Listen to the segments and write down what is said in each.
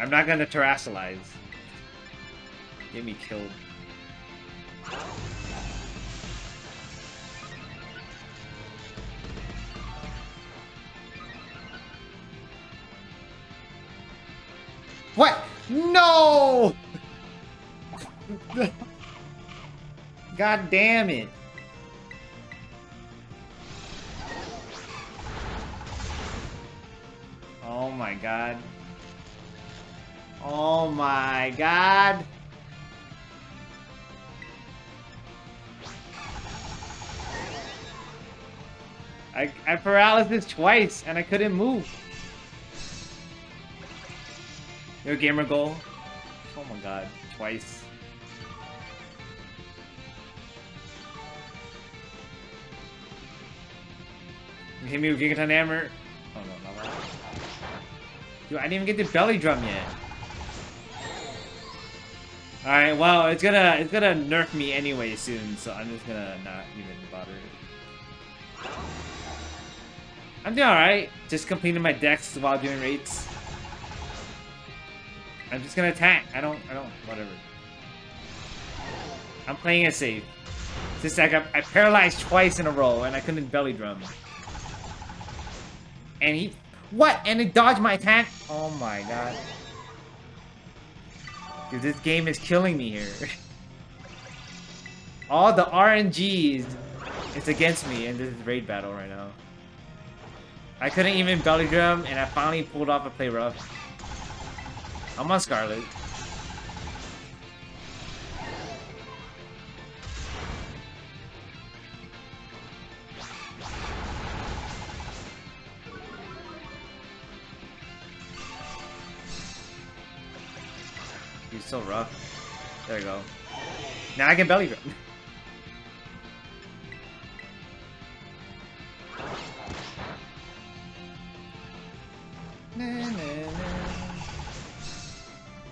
I'm not gonna terastallize. Get me killed. What? No! God damn it. Oh my god. Oh my god. I, I paralysis twice and I couldn't move. Your gamer goal. Oh my god, twice. Hit me with Gigaton Hammer. Oh no, not that. Dude, I didn't even get the belly drum yet. Alright, well, it's gonna it's gonna nerf me anyway soon, so I'm just gonna not even bother. I'm doing alright. Just completing my decks while doing raids. I'm just gonna attack. I don't, I don't, whatever. I'm playing it safe. Like I, I paralyzed twice in a row and I couldn't belly drum. And he, what? And it dodged my attack? Oh my god. Dude, this game is killing me here. All the RNGs is against me in this is raid battle right now. I couldn't even belly drum and I finally pulled off a play rough. I'm on Scarlet. He's so rough. There you go. Now I can belly na.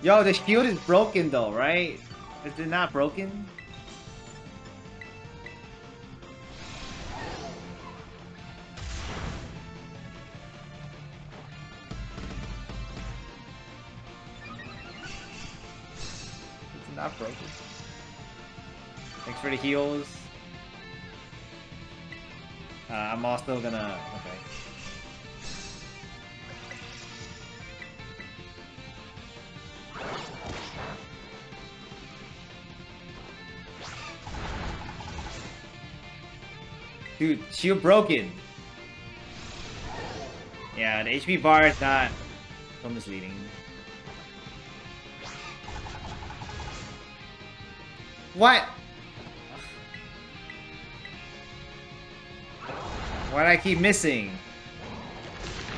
Yo, the shield is broken though, right? Is it not broken? Not broken. Thanks for the heals. Uh, I'm also gonna... Okay. Dude, shield broken. Yeah, the HP bar is not so misleading. What? Why do I keep missing?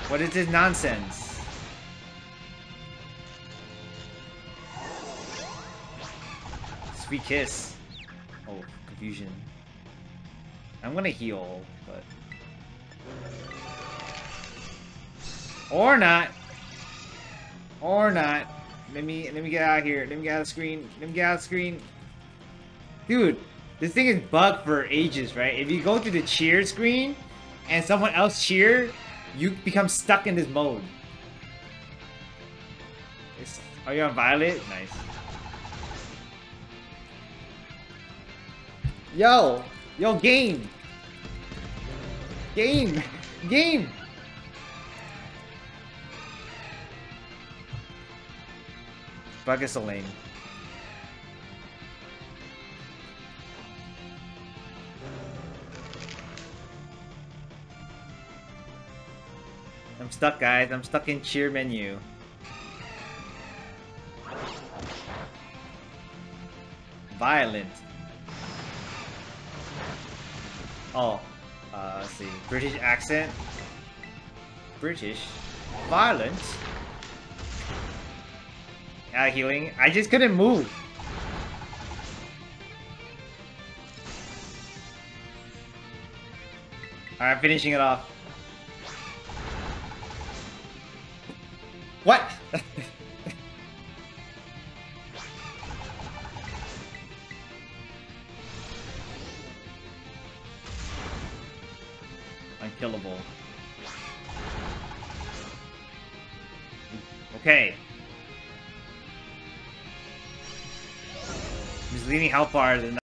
What is this nonsense? Sweet kiss. Oh, confusion. I'm gonna heal, but... Or not. Or not. Let me let me get out of here. Let me get out of the screen. Let me get out of the screen. Dude, this thing is bugged for ages, right? If you go to the cheer screen and someone else cheer, you become stuck in this mode. It's, are you on Violet? Nice. Yo! Yo, game! Game! Game! Bug is so lame. I'm stuck, guys. I'm stuck in cheer menu. Violent. Oh, uh, let's see. British accent. British. Violent. Yeah, healing. I just couldn't move. Alright, finishing it off. unkillable. Okay. Mussolini Hellfire